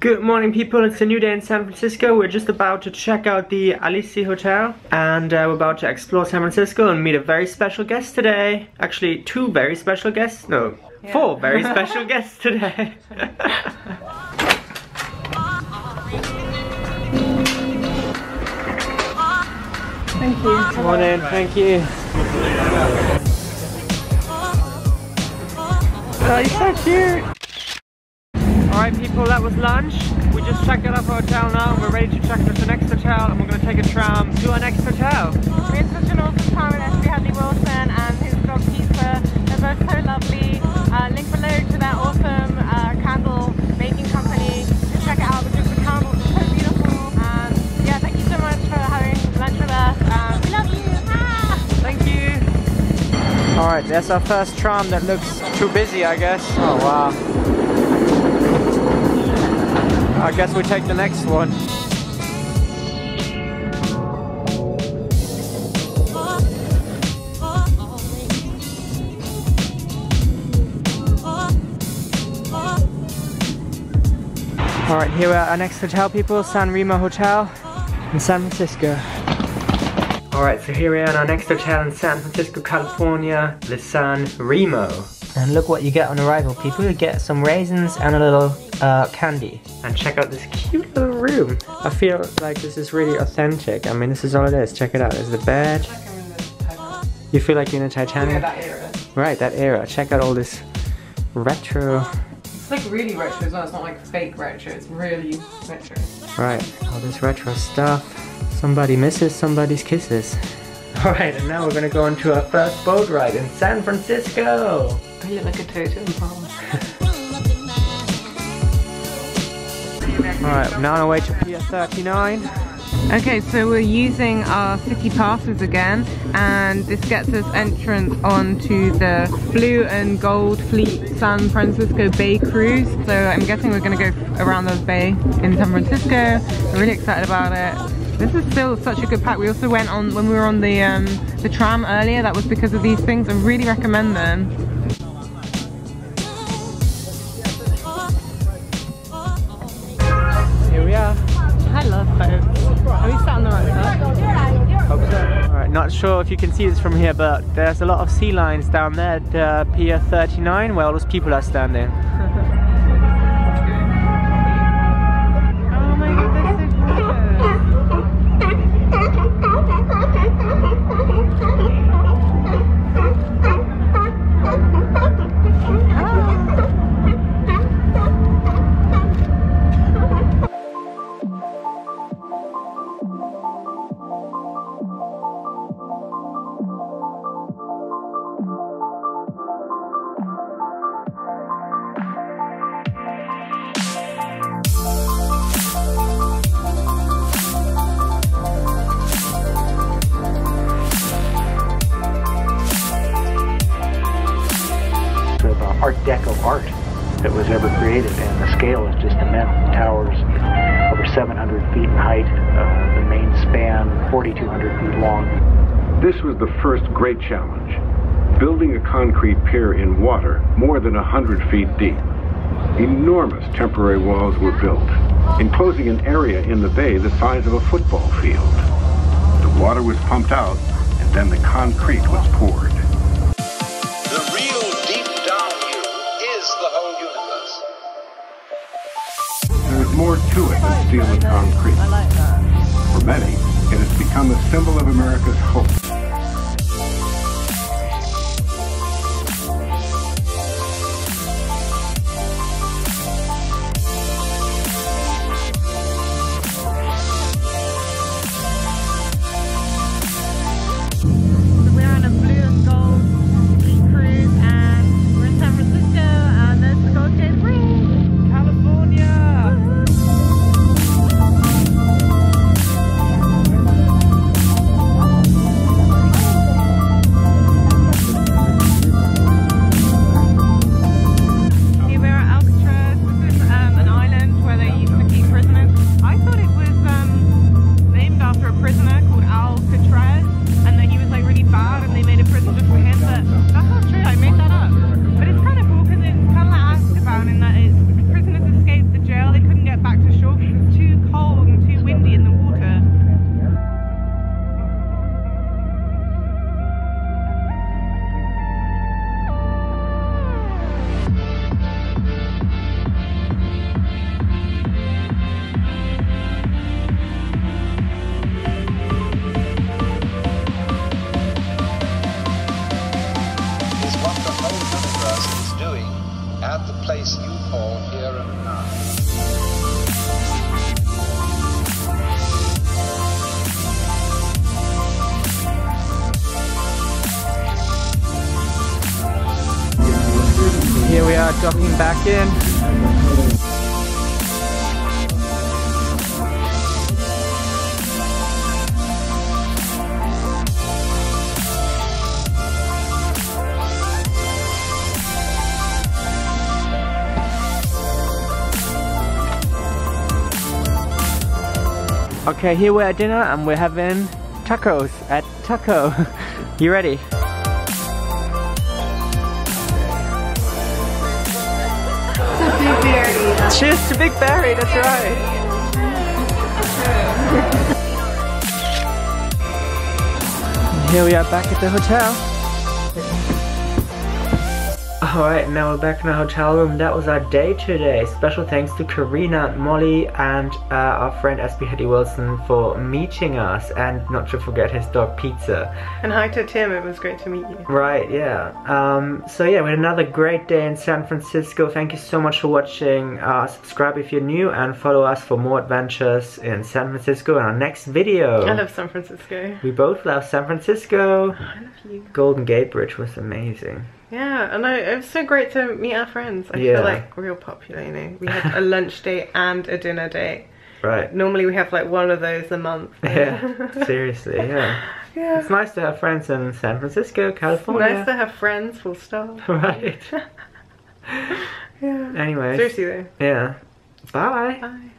Good morning people, it's a new day in San Francisco. We're just about to check out the Alise Hotel and uh, we're about to explore San Francisco and meet a very special guest today. Actually, two very special guests. No, yeah. four very special guests today. Thank you. Come on in, thank you. Oh, you're so cute. Alright people, that was lunch. We just checked out our hotel now and we're ready to check into the next hotel and we're going to take a tram to our next hotel. We had such an awesome time with Ashley Hadley Wilson and his dog Peter. They're both so lovely. Uh, link below to their awesome uh, candle making company to check it out because the candles are so beautiful. And yeah, thank you so much for having lunch with us. Um, we love you. Ah! Thank you. Alright, that's our first tram that looks too busy I guess. Oh wow. I guess we take the next one. Alright, here we are at our next hotel people, San Remo Hotel in San Francisco. Alright, so here we are in our next hotel in San Francisco, California, the San Remo. And look what you get on arrival, people. You get some raisins and a little uh, candy. And check out this cute little room. I feel like this is really authentic. I mean, this is all it is. Check it out. There's the bed. You feel like you're in a Titanic? Yeah, that era. Right, that era. Check out all this retro. It's like really retro as well. It's not like fake retro. It's really retro. Right, all this retro stuff. Somebody misses somebody's kisses. Alright, and now we're gonna go into our first boat ride in San Francisco. You look like a totem pole. Alright, now on our way to Pier 39. Okay, so we're using our city passes again, and this gets us entrance onto the blue and gold fleet San Francisco Bay cruise. So I'm guessing we're gonna go around the bay in San Francisco. I'm really excited about it. This is still such a good pack. We also went on, when we were on the, um, the tram earlier, that was because of these things. I really recommend them. Not sure if you can see this from here, but there's a lot of sea lions down there at uh, Pier 39 where all those people are standing. Art Deco art that was ever created, and the scale is just immense. The towers over 700 feet in height, uh, the main span 4,200 feet long. This was the first great challenge, building a concrete pier in water more than 100 feet deep. Enormous temporary walls were built, enclosing an area in the bay the size of a football field. The water was pumped out, and then the concrete was poured. Steel and concrete. For many, it has become a symbol of America's hope. Place you call here and now. Here we are docking back in. Okay, here we're at dinner and we're having tacos at Taco. you ready? Cheers to Big Barry, that's right. Here we are back at the hotel. Alright, now we're back in the hotel room. That was our day today. Special thanks to Karina, Molly, and uh, our friend SB Hetty Wilson for meeting us, and not to forget his dog Pizza. And hi to Tim, it was great to meet you. Right, yeah. Um, so yeah, we had another great day in San Francisco. Thank you so much for watching. Uh, subscribe if you're new and follow us for more adventures in San Francisco in our next video. I love San Francisco. we both love San Francisco. I love you. Golden Gate Bridge was amazing. Yeah, and I, it was so great to meet our friends. I Yeah. feel like real popular, you know. We had a lunch date and a dinner date. Right. Normally we have like one of those a month. Yeah, seriously, yeah. yeah. It's nice to have friends in San Francisco, California. Nice to have friends, full stop. Right. Yeah. Anyways, Seriously though. yeah. Bye. Bye.